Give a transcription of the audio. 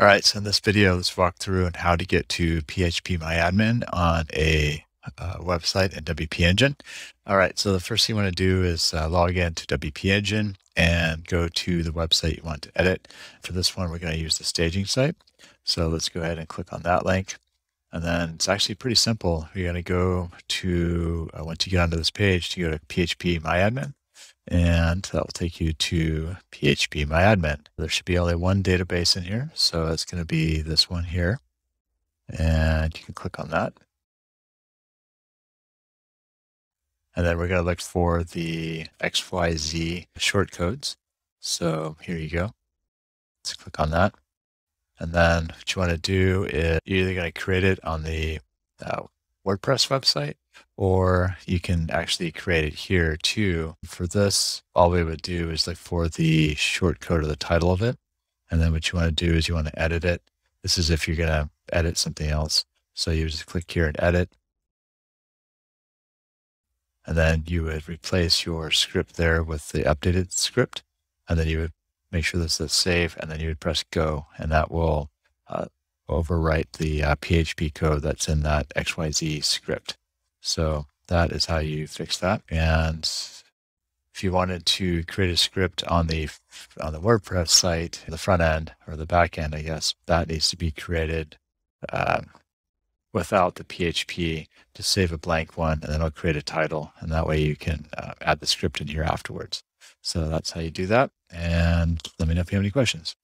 All right, so in this video, let's walk through on how to get to phpMyAdmin on a uh, website in WP Engine. All right, so the first thing you want to do is uh, log in to WP Engine and go to the website you want to edit. For this one, we're going to use the staging site. So let's go ahead and click on that link. And then it's actually pretty simple. You're going to go to, uh, once you get onto this page, to go to phpMyAdmin and that will take you to phpMyAdmin. There should be only one database in here, so it's going to be this one here. And you can click on that. And then we're going to look for the XYZ shortcodes. So here you go. Let's click on that. And then what you want to do is you're either going to create it on the uh, WordPress website or you can actually create it here too. For this, all we would do is look for the short code of the title of it. And then what you want to do is you want to edit it. This is if you're going to edit something else. So you just click here and edit. And then you would replace your script there with the updated script. And then you would make sure this is save and then you would press go and that will uh, overwrite the uh, PHP code that's in that XYZ script. So that is how you fix that. And if you wanted to create a script on the on the WordPress site, the front end or the back end, I guess that needs to be created um, without the PHP. to save a blank one, and then I'll create a title, and that way you can uh, add the script in here afterwards. So that's how you do that. And let me know if you have any questions.